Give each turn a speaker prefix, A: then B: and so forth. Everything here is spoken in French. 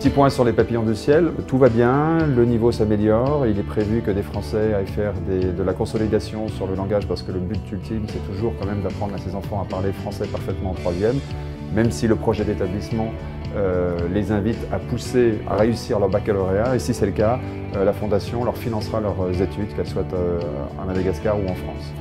A: Petit point sur les papillons du ciel, tout va bien, le niveau s'améliore, il est prévu que des Français aillent faire de la consolidation sur le langage parce que le but ultime c'est toujours quand même d'apprendre à ses enfants à parler français parfaitement en troisième, même si le projet d'établissement euh, les invite à pousser, à réussir leur baccalauréat. Et si c'est le cas, euh, la Fondation leur financera leurs études, qu'elles soient euh, à Madagascar ou en France.